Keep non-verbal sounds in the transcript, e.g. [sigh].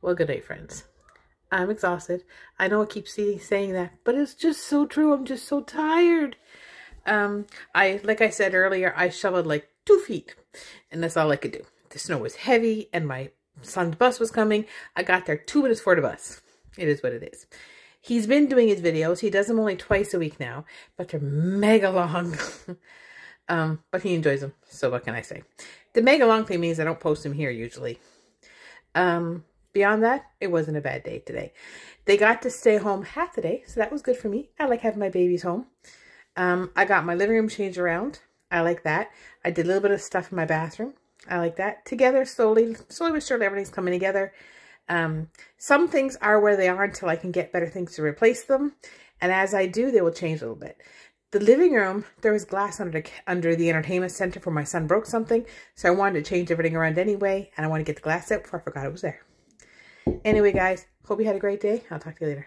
Well, good night, friends. I'm exhausted. I know I keep saying that, but it's just so true. I'm just so tired. Um, I, like I said earlier, I shoveled like two feet and that's all I could do. The snow was heavy and my son's bus was coming. I got there two minutes for the bus. It is what it is. He's been doing his videos. He does them only twice a week now, but they're mega long. [laughs] um, but he enjoys them. So what can I say? The mega long thing means I don't post them here usually. Um, beyond that, it wasn't a bad day today. They got to stay home half the day, so that was good for me. I like having my babies home. Um, I got my living room changed around. I like that. I did a little bit of stuff in my bathroom. I like that. Together, slowly, slowly but surely, everything's coming together. Um, some things are where they are until I can get better things to replace them. And as I do, they will change a little bit. The living room, there was glass under the, under the entertainment center for my son broke something. So I wanted to change everything around anyway. And I want to get the glass out before I forgot it was there. Anyway, guys, hope you had a great day. I'll talk to you later.